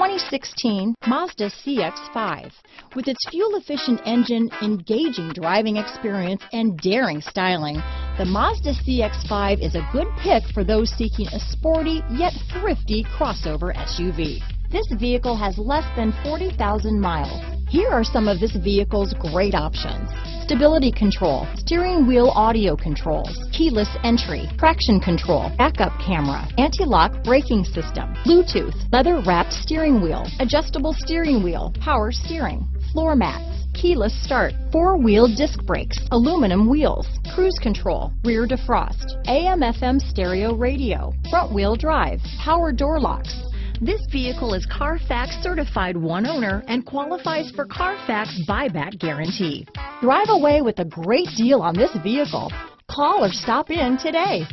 2016 Mazda CX-5. With its fuel-efficient engine, engaging driving experience, and daring styling, the Mazda CX-5 is a good pick for those seeking a sporty yet thrifty crossover SUV. This vehicle has less than 40,000 miles. Here are some of this vehicle's great options. Stability control, steering wheel audio controls, keyless entry, traction control, backup camera, anti-lock braking system, Bluetooth, leather wrapped steering wheel, adjustable steering wheel, power steering, floor mats, keyless start, four-wheel disc brakes, aluminum wheels, cruise control, rear defrost, AM FM stereo radio, front wheel drive, power door locks, this vehicle is Carfax certified one owner and qualifies for Carfax buyback guarantee. Drive away with a great deal on this vehicle. Call or stop in today.